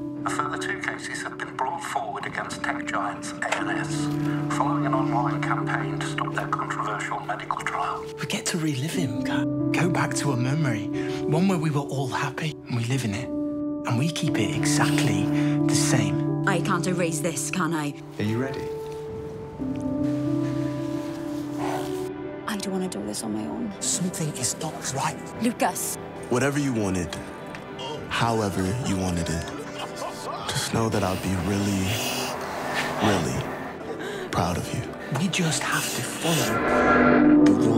A further two cases have been brought forward against tech giants A&S, following an online campaign to stop their controversial medical trial. We get to relive him, Kat. Go back to a memory, one where we were all happy and we live in it. And we keep it exactly the same. I can't erase this, can I? Are you ready? I don't want to do this on my own. Something is not right. Lucas, Whatever you wanted, however you wanted it, just know that I'll be really, really proud of you. We just have to follow the rules.